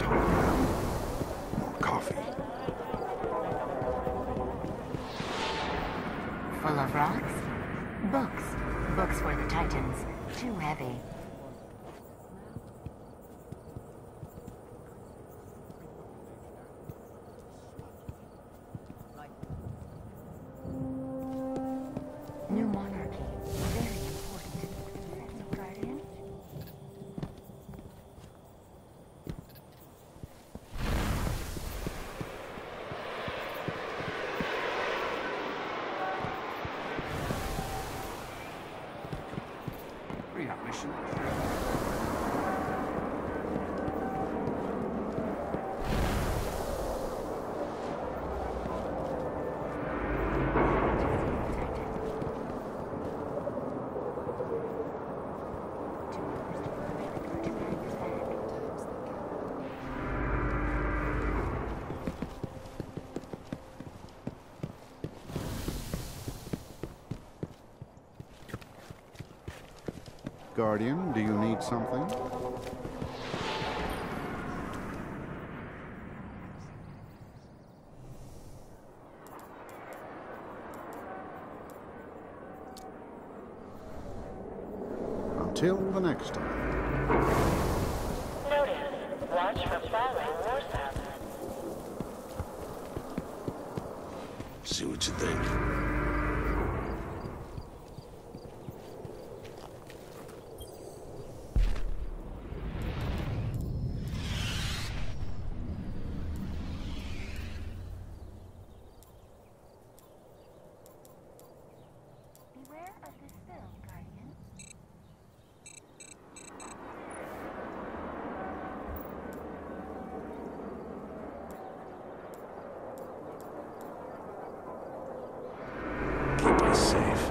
More coffee. Full of rocks? Books. Books for the Titans. Too heavy. Guardian, do you need something? Until the next time. Notice. Watch for falling war sounds. See what you think. Safe.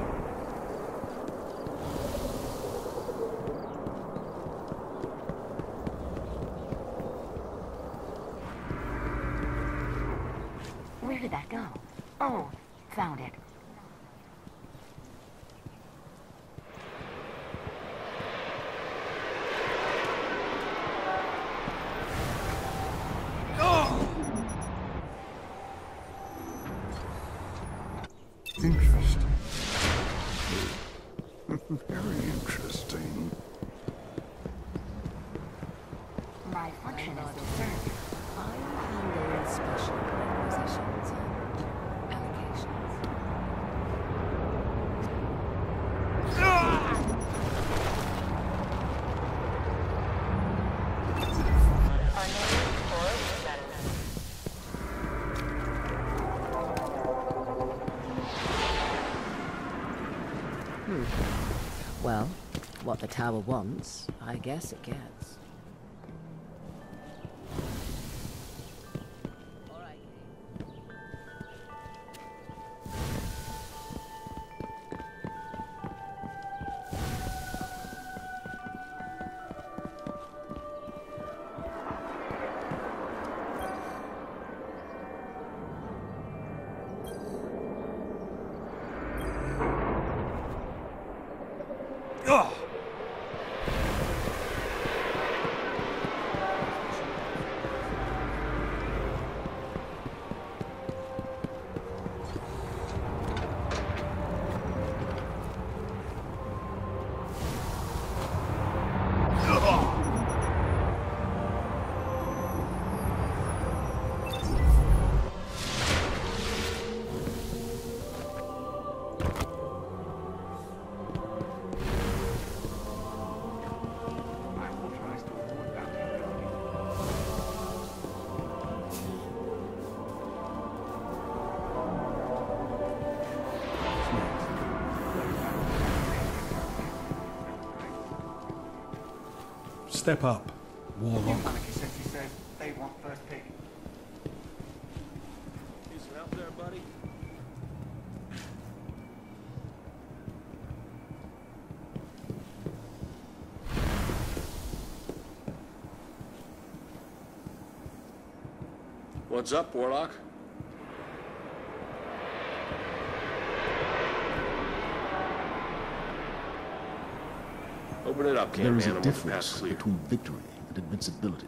Where did that go? Oh, found it. Very interesting. My function is to serve. I handle special requisitions and allocations. Unnamed core reset. Well, what the tower wants, I guess it gets. Help there, buddy? What's up, Warlock? Open it up, There is a difference between victory and invincibility.